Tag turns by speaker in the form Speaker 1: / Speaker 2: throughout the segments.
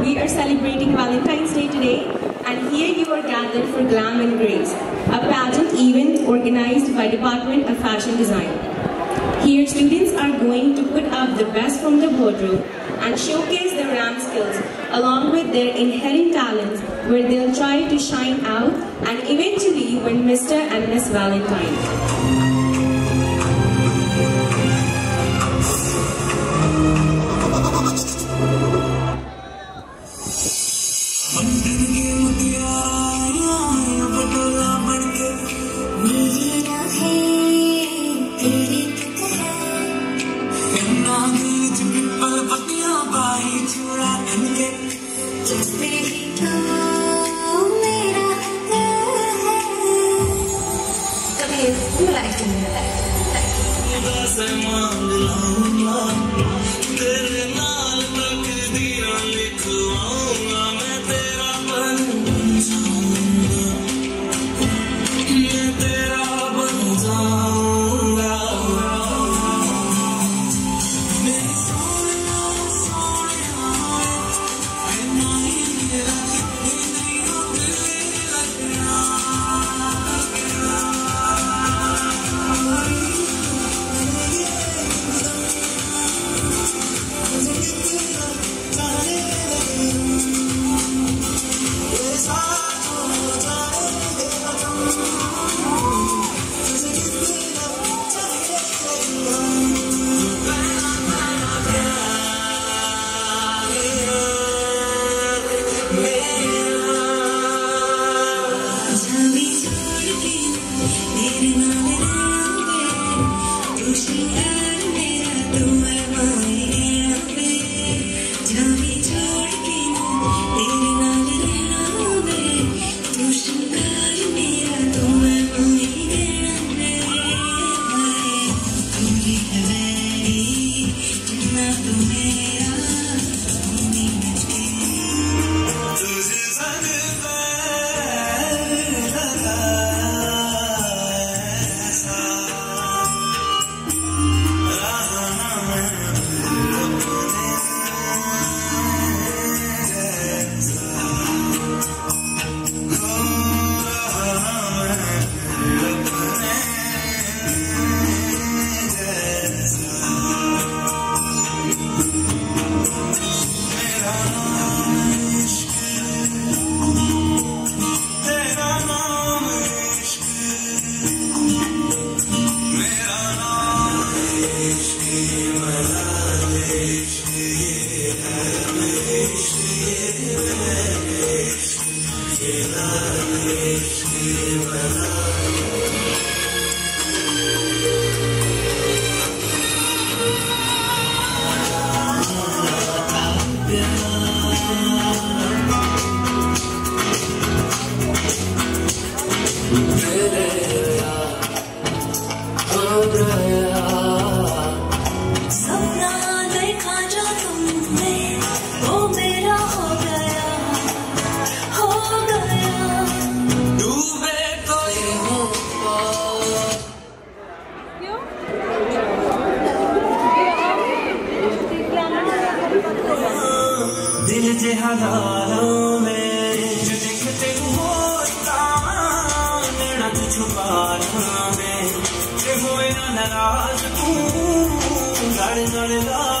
Speaker 1: We are celebrating Valentine's Day today, and here you are gathered for Glam and Grace, a pageant event organized by Department of Fashion Design. Here, students are going to put up the best from the wardrobe and showcase their ramp skills along with their inherent talents where they'll try to shine out and eventually win Mr. and Miss Valentine.
Speaker 2: me. Shri नाराज तू गड़ गड़ लाला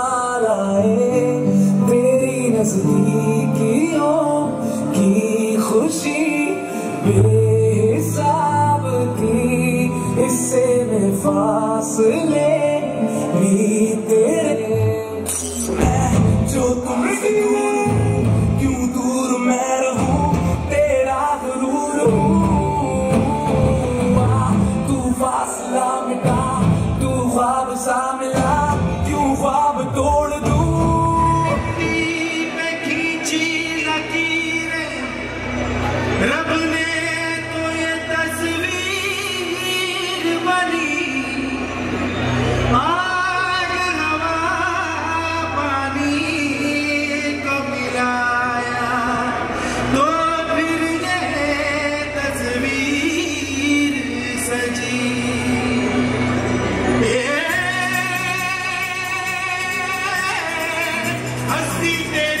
Speaker 3: زندگیوں کی خوشی بے حساب تھی اس سے میں فاصلے بھی تیرے جو تم Assim
Speaker 4: é.